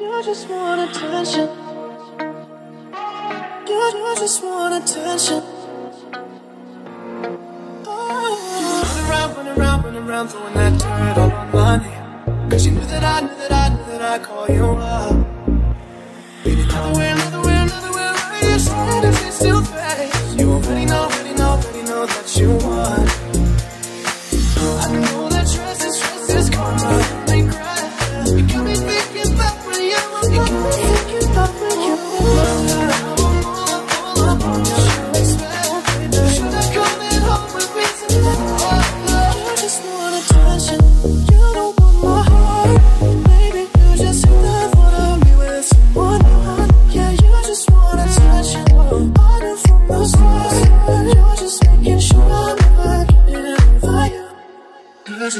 You just want attention. You, just want attention. Oh. Run around, run around, run around, throwing that dirt all on my name. You knew that I knew that I knew that I'd call you up. Baby, another way, another way, another way, Are You're trying to stay still fast. You already know.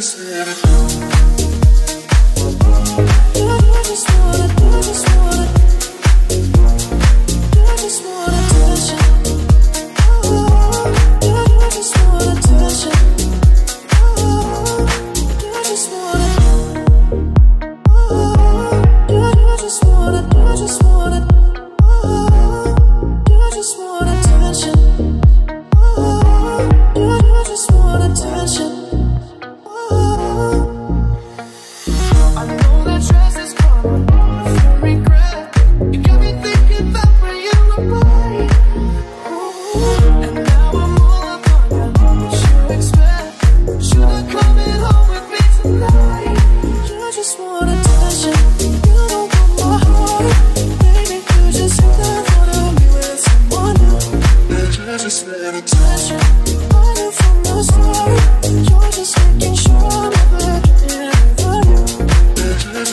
just never I know that trust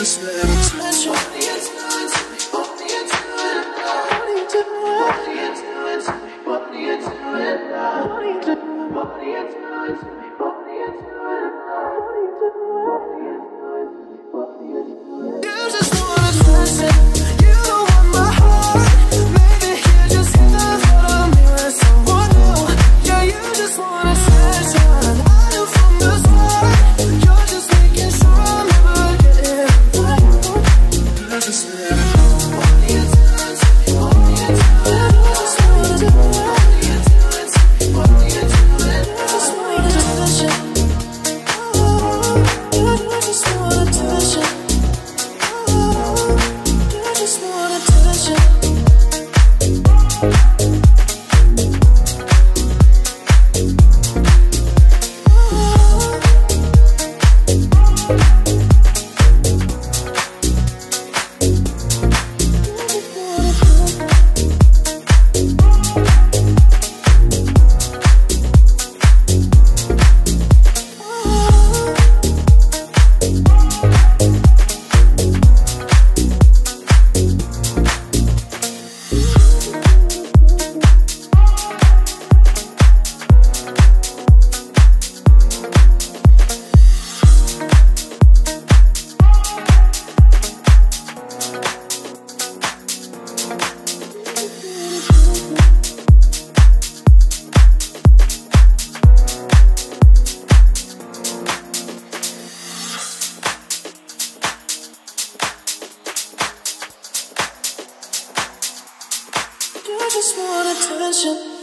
special. special. What are you doing? passion You just want attention.